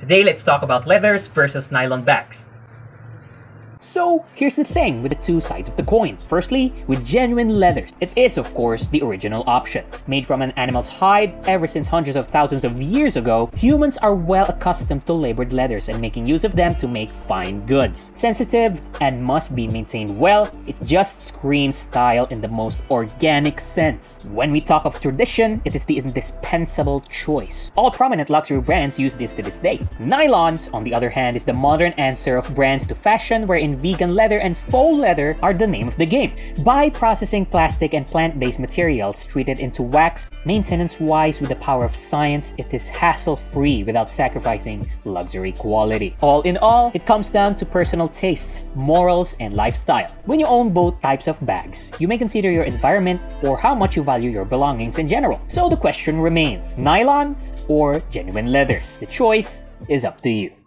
Today, let's talk about leathers versus nylon bags. So, here's the thing with the two sides of the coin. Firstly, with genuine leathers, it is of course the original option. Made from an animal's hide ever since hundreds of thousands of years ago, humans are well accustomed to labored leathers and making use of them to make fine goods. Sensitive and must be maintained well, it just screams style in the most organic sense. When we talk of tradition, it is the indispensable choice. All prominent luxury brands use this to this day. Nylons, on the other hand, is the modern answer of brands to fashion wherein vegan leather and faux leather are the name of the game. By processing plastic and plant-based materials treated into wax, maintenance-wise with the power of science, it is hassle-free without sacrificing luxury quality. All in all, it comes down to personal tastes, morals, and lifestyle. When you own both types of bags, you may consider your environment or how much you value your belongings in general. So the question remains, nylons or genuine leathers? The choice is up to you.